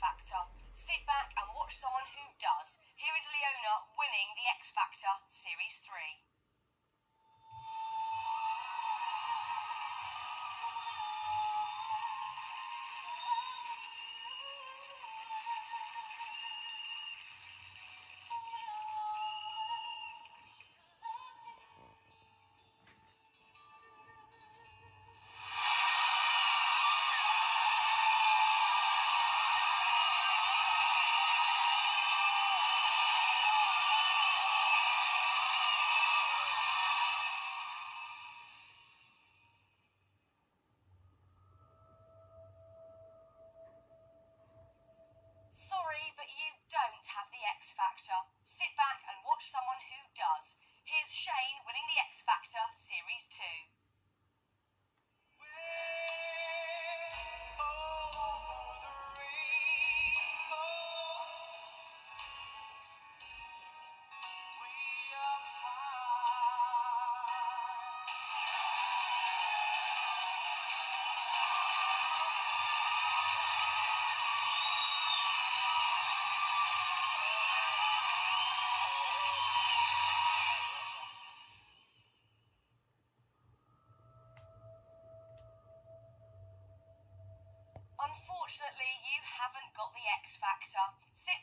Factor. Sit back and watch someone who does. Here is Leona winning the X Factor Series 3. Factor. Sit back and watch someone who does. Here's Shane winning the X Factor Series 2. Unfortunately, you haven't got the X Factor. Sit